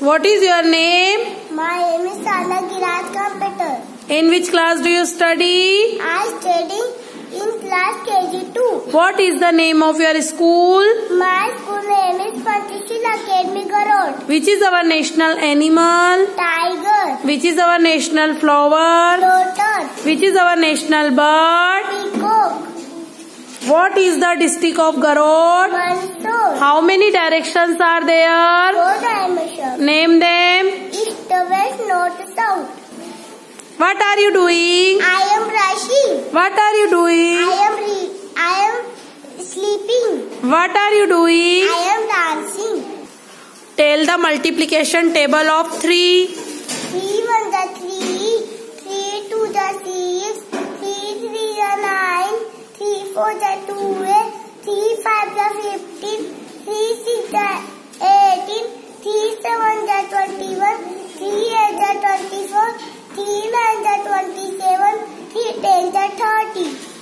What is your name? My name is Sadna Giraj Carpenter. In which class do you study? I study in class KG2. What is the name of your school? My school name is Panchsheel Academy Garod. Which is our national animal? Tiger. Which is our national flower? Lotus. Which is our national bird? Peacock. What is the district of Garod? Mandsaur. How many directions are there? Four dimensions. Name them. East, west, north, south. What are you doing? I am brushing. What are you doing? I am re- I am sleeping. What are you doing? I am dancing. Tell the multiplication table of 3. Three one the three, three two the Three the nine, three four the twelve, three five the fifteen, three six the till the 30.